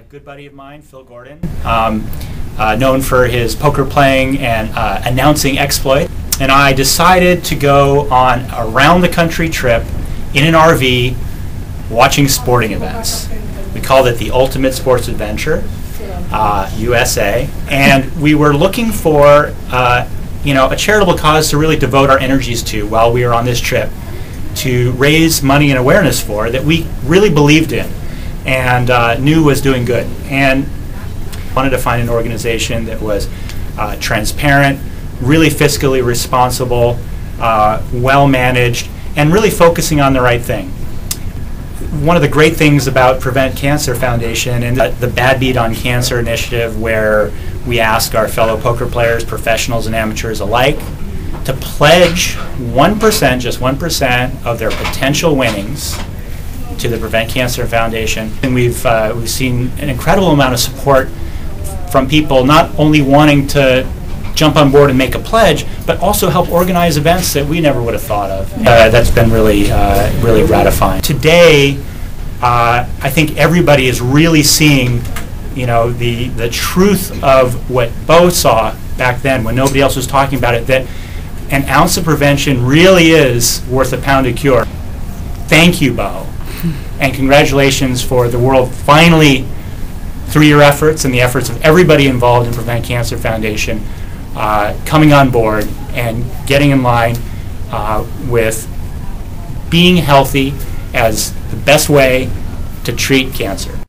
a good buddy of mine, Phil Gordon, um, uh, known for his poker playing and uh, announcing exploit. And I decided to go on a round the country trip in an RV watching sporting events. We called it the Ultimate Sports Adventure, uh, USA. And we were looking for uh, you know, a charitable cause to really devote our energies to while we were on this trip to raise money and awareness for that we really believed in and uh, knew was doing good. And wanted to find an organization that was uh, transparent, really fiscally responsible, uh, well managed, and really focusing on the right thing. One of the great things about Prevent Cancer Foundation and the, the Bad Beat on Cancer initiative, where we ask our fellow poker players, professionals, and amateurs alike to pledge 1%, just 1% of their potential winnings to the Prevent Cancer Foundation. And we've, uh, we've seen an incredible amount of support from people not only wanting to jump on board and make a pledge, but also help organize events that we never would have thought of. Uh, that's been really, uh, really gratifying. Today, uh, I think everybody is really seeing, you know, the the truth of what Bo saw back then when nobody else was talking about it. That an ounce of prevention really is worth a pound of cure. Thank you, Bo, and congratulations for the world finally through your efforts and the efforts of everybody involved in Prevent Cancer Foundation, uh, coming on board and getting in line uh, with being healthy as the best way to treat cancer.